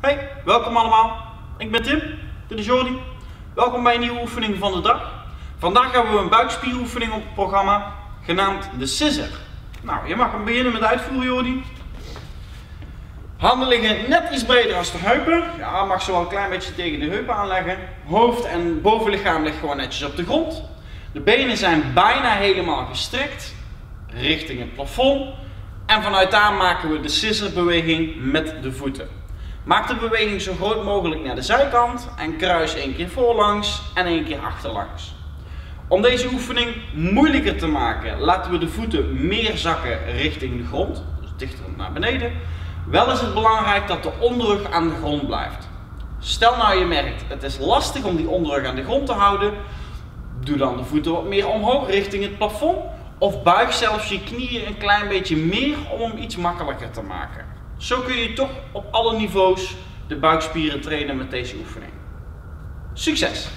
Hey, welkom allemaal. Ik ben Tim, dit is Jordi. Welkom bij een nieuwe oefening van de dag. Vandaag hebben we een buikspieroefening op het programma, genaamd de scissor. Nou, je mag hem beginnen met uitvoeren Jordi. Handen liggen net iets breder als de heupen. Ja, mag zo wel een klein beetje tegen de heupen aanleggen. Hoofd en bovenlichaam ligt gewoon netjes op de grond. De benen zijn bijna helemaal gestrekt, richting het plafond. En vanuit daar maken we de scissorbeweging met de voeten. Maak de beweging zo groot mogelijk naar de zijkant en kruis één keer voorlangs en één keer achterlangs. Om deze oefening moeilijker te maken, laten we de voeten meer zakken richting de grond, dus dichter naar beneden. Wel is het belangrijk dat de onderrug aan de grond blijft. Stel nou je merkt, het is lastig om die onderrug aan de grond te houden, doe dan de voeten wat meer omhoog richting het plafond of buig zelfs je knieën een klein beetje meer om hem iets makkelijker te maken. Zo kun je toch op alle niveaus de buikspieren trainen met deze oefening. Succes!